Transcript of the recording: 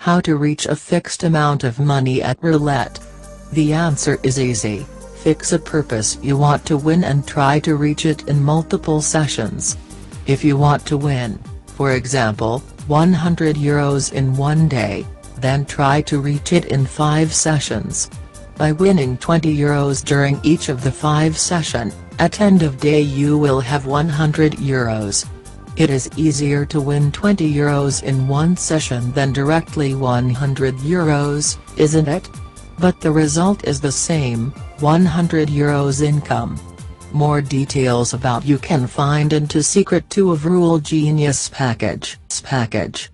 How to reach a fixed amount of money at roulette? The answer is easy, fix a purpose you want to win and try to reach it in multiple sessions. If you want to win, for example, 100 euros in one day, then try to reach it in 5 sessions. By winning 20 euros during each of the 5 session, at end of day you will have 100 euros. It is easier to win 20 euros in one session than directly 100 euros, isn't it? But the result is the same, 100 euros income. More details about you can find into Secret 2 of RouleGENIUS package. package.